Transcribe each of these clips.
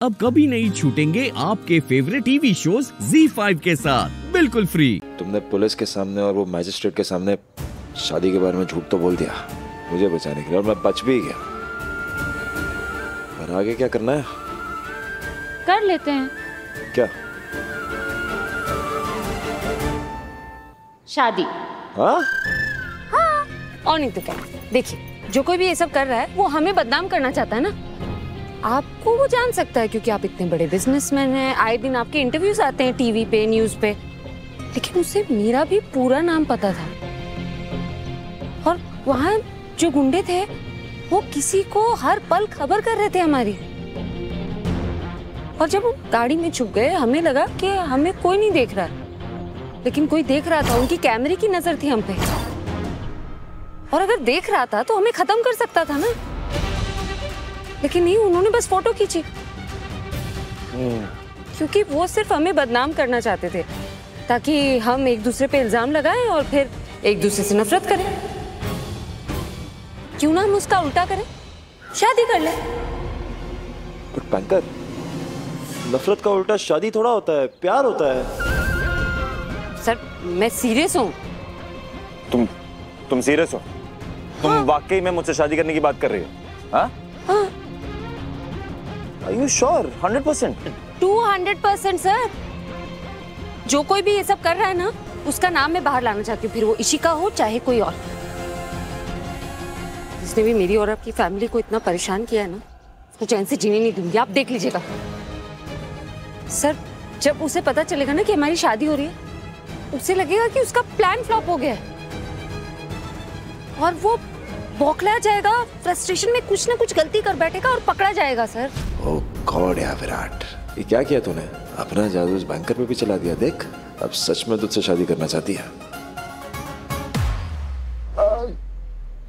अब कभी नहीं छूटेंगे आपके फेवरेट टीवी शोज़ Z5 के साथ। बिल्कुल फ्री तुमने पुलिस के सामने और वो मैजिस्ट्रेट के सामने शादी के बारे में झूठ तो बोल दिया। मुझे बचाने के लिए। और मैं बच भी गया। पर आगे क्या करना है? कर लेते हैं। क्या? शादी। हाँ? हाँ। और नहीं तो क्या? देखिए जो कोई भी ये सब कर रहा है वो हमें बदनाम करना चाहता है ना? आपको वो जान सकता है क्योंकि आप इतने बड़े बिजनेसमैन हैं। आए दिन आपके इंटरव्यूज़ आते हैं टीवी पे न्यूज़ पे। लेकिन उसे मेरा भी पूरा नाम पता था। और वहाँ जो गुंडे थे, वो किसी को हर पल खबर कर रहे थे हमारी। और जब वो गाड़ी में छुप गए, हमें लगा कि हमें कोई नहीं देख रहा। लेकिन कोई देख रहा था, उनकी कैमरे की नज़र थी हम पे। और अगर देख रहा था तो हमें खत्म कर सकता था ना? लेकिन नहीं उन्होंने बस फ़ोटो खींची। क्योंकि वो सिर्फ़ हमें बदनाम करना चाहते थे ताकि हम एक दूसरे पे इल्ज़ाम लगाएँ और फिर एक दूसरे से नफरत करें। क्यों ना हम उसका उल्टा करें? शादी कर ले। बट बैंकर नफरत का उल्टा शादी थोड़ा होता है प्यार होता है। सर मैं सीरियस हूँ। तुम तुम सीरियस हो? तुम हाँ? वाकई में मुझसे शादी करने की बात कर रही हो? हाँ? हाँ। Are you sure? 100%? Two hundred percent sir जो कोई भी ये सब कर रहा है ना, उसका नाम मैं बाहर लाना चाहती हूँ। फिर वो इशिका हो, चाहे कोई और। जिसने भी मेरी और आपकी फैमिली को इतना परेशान किया है ना, उसको चैन से जीने नहीं दूँगी। आप देख लीजिएगा। सर, जब उसे पता चलेगा ना कि हमारी शादी हो रही है, उसे लगेगा कि उसका प्लान फ्लॉप हो गया है। और वो बौखला जाएगा फ्रस्ट्रेशन में कुछ ना कुछ गलती कर बैठेगा और पकड़ा जाएगा सर ओ गॉड यार विराट ये क्या किया तूने? अपना जादू उस बैंकर पे भी चला दिया देख। अब सच में तुझसे शादी करना चाहती है।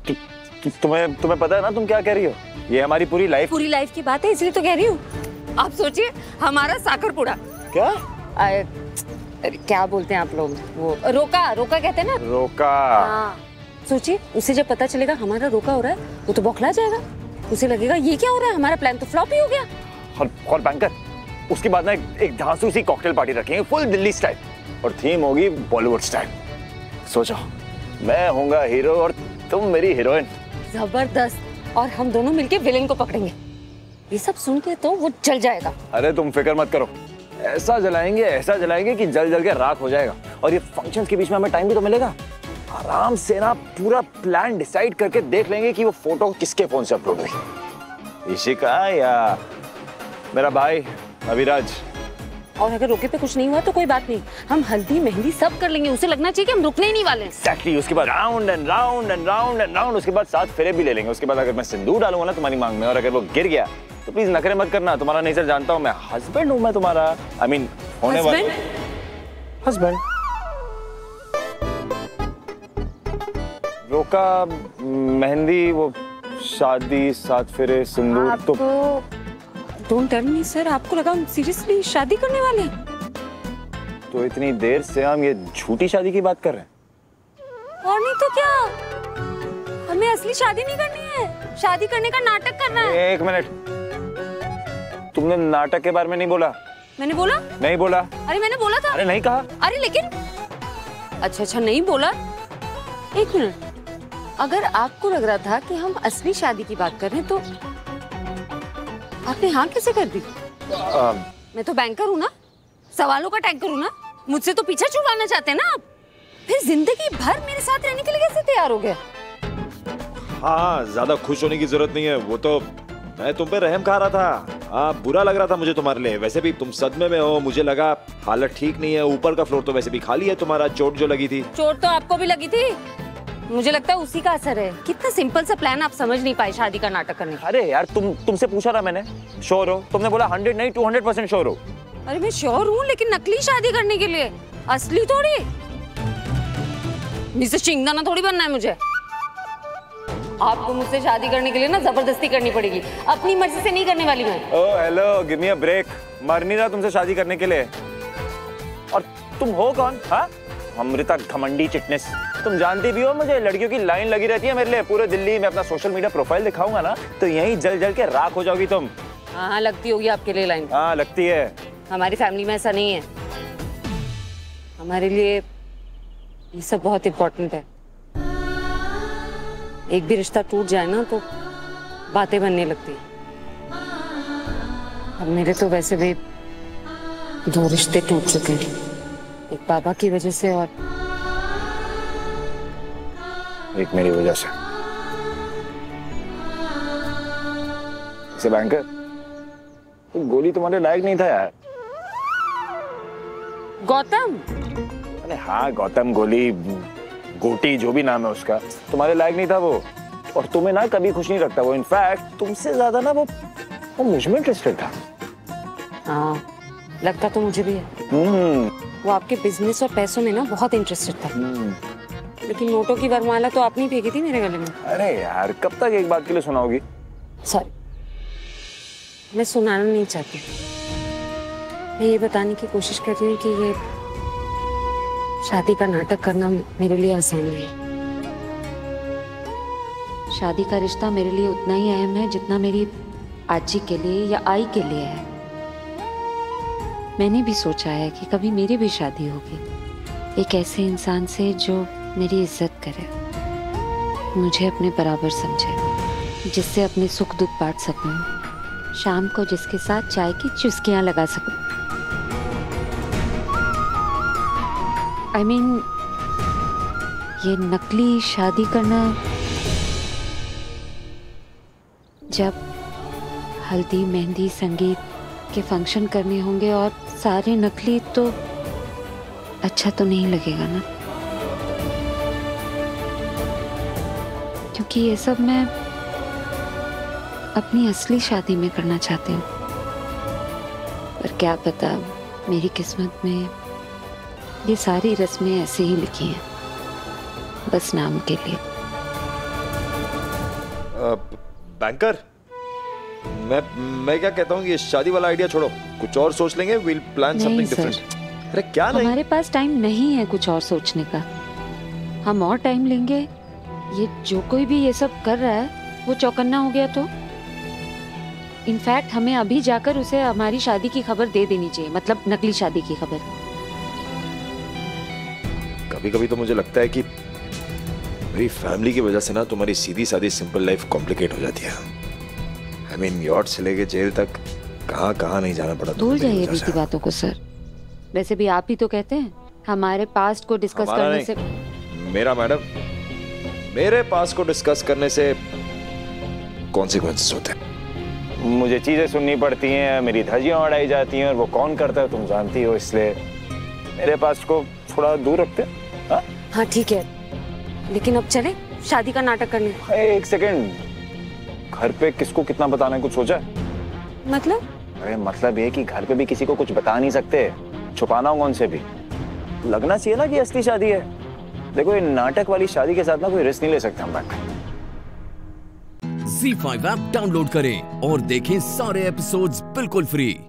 तु, तु, तुम्हें तुम्हें पता है ना तुम क्या कह रही हो? ये हमारी पूरी लाइफ पूरी लाइफ की बात है इसलिए तो कह रही हूँ। आप सोचिए हमारा साकरपुड़ा क्या? अरे अरे, क्या बोलते हैं आप लोग? वो रोका रोका कहते हैं ना? रोका। हाँ। सोचिए उसे जब पता चलेगा हमारा रोका हो रहा है वो तो बौखला जाएगा। उसे लगेगा ये क्या हो रहा है? हमारा प्लान तो फ्लॉप ही हो गया। और, और बैंकर उसके बाद ना एक, एक धांसू सी कॉकटेल पार्टी रखेंगे फुल दिल्ली स्टाइल और थीम होगी बॉलीवुड स्टाइल सोचो मैं होऊँगा हीरो और तुम मेरी हीरोइन ज़बरदस्त। और हम दोनों मिलके विलेन को पकड़ेंगे। ये सब सुन के तो वो जल जाएगा। अरे तुम फ़िक्र मत करो। ऐसा जलाएँगे ऐसा जलाएँगे कि जल जल के राख हो जाएगा। और ये फ़ंक्शन के बीच में हमें टाइम भी तो मिलेगा। आराम से ना पूरा प्लान डिसाइड करके देख लेंगे कि वो फ़ोटो किसके फ़ोन से अपलोड हुई। इशिका या मेरा भाई अविराज। और अगर रोके पे कुछ नहीं हुआ तो कोई बात नहीं। हम हल्दी मेहंदी सब कर लेंगे। उसे लगना चाहिए कि हम रुकने ही नहीं वाले। एक्जैक्टली उसके बाद round and round and round and round उसके बाद सात फेरे भी ले लेंगे। उसके बाद अगर मैं सिंदूर डालूँगा ना तुम्हारी मांग में और अगर वो गिर गया तो प्लीज़ नखरे मत करना। तुम्हारा नेचर जानता हूँ मैं। हस्बैंड हूँ मैं तुम्हारा। आई मीन होने वाला हस्बैंड रोका मेहंदी वो शादी सात फेरे सिंदूर तो डोंट टेल मी सर आपको लगा हम सीरियसली शादी करने वाले हैं? तो इतनी देर से हम ये झूठी शादी की बात कर रहे हैं। और नहीं तो क्या? हमें असली शादी नहीं करनी है। शादी करने का नाटक करना है। एक मिनट। तुमने नाटक के बारे में नहीं बोला? मैंने बोला? नहीं बोला। अरे मैंने बोला था। अरे नहीं कहा। अरे लेकिन अच्छा अच्छा नहीं बोला। एक मिनट। अगर आपको लग रहा था कि हम असली शादी की बात कर रहे हैं तो आपने हाँ कैसे कर दी? आ, मैं तो बैंकर हूँ ना। सवालों का टैंकर हूँ ना। मुझसे तो पीछा छुड़वाना चाहते हैं ना आप। फिर ज़िंदगी भर मेरे साथ रहने के लिए कैसे तैयार हो गए हाँ ज़्यादा खुश होने की ज़रूरत नहीं है। वो तो मैं तुम पे रहम खा रहा था। हाँ बुरा लग रहा था मुझे तुम्हारे लिए। वैसे भी तुम सदमे में हो मुझे लगा हालत ठीक नहीं है। ऊपर का फ्लोर तो वैसे भी खाली है तुम्हारा। चोट जो लगी थी। चोट तो आपको भी लगी थी? मुझे लगता है उसी का असर है। कितना सिंपल सा प्लान आप समझ नहीं पाए शादी का नाटक करने का। अरे यार तुम तुमसे पूछा था मैंने। श्योर हो? तुमने बोला हंड्रेड नहीं टू हंड्रेड परसेंट श्योर हो। अरे मैं श्योर हूँ लेकिन नकली शादी करने के लिए। असली थोड़ी। मिसेस चिंगदाना थोड़ी बनना है मुझे। आपको मुझसे शादी करने के लिए ना ज़बरदस्ती करनी पड़ेगी। अपनी मर्ज़ी से नहीं करने वाली मैं। ओ hello give me a break मर नहीं रहा तुमसे शादी करने के लिए। और तुम हो कौन हाँ? अमृता घमंडी चिटनेस। तुम जानती भी हो मुझे लड़कियों की लाइन लगी रहती है मेरे लिए। पूरे दिल्ली में अपना सोशल मीडिया प्रोफ़ाइल दिखाऊँगा ना तो यहीं जल जल के राख हो जाओगी तुम। हाँ हाँ लगती होगी आपके लिए लाइन। हाँ लगती है। हमारी फैमिली में ऐसा नहीं है। हमारे लिए ये सब बहुत इम्पोर्टेंट है। एक भी रिश्ता टूट जाए ना तो बातें बनने लगती हैं। अब मेरे तो वैसे भी दो रिश्ते टूट चुके हैं। एक बाबा की वजह से और एक मेरी वजह से। से बैंकर वो गोली तुम्हारे लायक नहीं था यार। गौतम? अरे हाँ गौतम गोली गोटी जो भी नाम है उसका तुम्हारे लायक नहीं था वो। और तुम्हें ना कभी खुश नहीं रखता वो। इनफैक्ट तुमसे ज़्यादा ना वो वो मुझमें इंटरेस्टेड था। हाँ लगता तो मुझे भी है। हम्म। वो आपके बिज़नेस और पैसों में ना बहुत इंटरेस्टेड था। हम्म। लेकिन नोटों की वरमाला तो आपने फेंकी थी मेरे गले में। अरे यार कब तक एक बात के लिए सुनाओगी? सॉरी मैं सुनाना नहीं चाहती। मैं ये बताने की कोशिश कर रही हूँ कि ये शादी का नाटक करना मेरे लिए आसान नहीं है। शादी का रिश्ता मेरे लिए उतना ही अहम है जितना मेरी आजी के लिए या आई के लिए है। मैंने भी सोचा है कि कभी मेरी भी शादी होगी। एक ऐसे इंसान से जो मेरी इज़्ज़त करे। मुझे अपने बराबर समझे जिससे अपने सुख दुख बांट सकूँ शाम को जिसके साथ चाय की चुस्कियाँ लगा सकूँ। आई I मीन mean, ये नकली शादी करना जब हल्दी मेहंदी संगीत के फ़ंक्शन करने होंगे और सारे नकली तो अच्छा तो नहीं लगेगा ना? क्योंकि ये सब मैं अपनी असली शादी में करना चाहती हूँ। पर क्या पता मेरी किस्मत में ये सारी रस्में ऐसे ही लिखी हैं। बस नाम के लिए। बैंकर मैं मैं क्या कहता हूँ ये शादी वाला आइडिया छोड़ो। कुछ और सोच लेंगे विल प्लान समथिंग। डिफरेंट अरे क्या नहीं? हमारे पास टाइम नहीं है कुछ और सोचने का। हम और टाइम लेंगे। ये जो कोई भी ये सब कर रहा है वो चौकन्ना हो गया तो। इनफैक्ट हमें अभी जाकर उसे हमारी शादी की खबर दे देनी चाहिए मतलब नकली शादी की खबर। कभी कभी तो मुझे लगता है कि मेरी फैमिली की वजह से ना तुम्हारी सीधी सादी सिंपल लाइफ कॉम्प्लिकेट हो जाती है। आई मीन यॉर्ड से लेके जेल तक कहाँ कहाँ नहीं जाना पड़ा भूल जाइए वजह बीती बातों को सर। वैसे भी आप ही तो कहते हैं हमारे पास्ट को डिस्कस करने से मेरा मैडम मेरे पास को डिस्कस करने से कॉन्सिक्वेंसेस होते हैं। मुझे चीज़ें सुननी पड़ती हैं मेरी धज्जियाँ उड़ाई जाती हैं और वो कौन करता है तुम जानती हो इसलिए मेरे पास को थोड़ा दूर रखते हैं। हाँ? हाँ ठीक है। लेकिन अब चले शादी का नाटक करने। एक सेकंड। घर पे किसको कितना बताना है कुछ सोचा है? मतलब? अरे मतलब ये कि घर पे भी किसी को कुछ बता नहीं सकते। छुपाना होगा उनसे भी? लगना चाहिए ना कि असली शादी है। देखो ये नाटक वाली शादी के साथ ना कोई रिस्क नहीं ले सकते हम बैठ Z5 ऐप डाउनलोड करें और देखें सारे एपिसोड्स बिल्कुल फ्री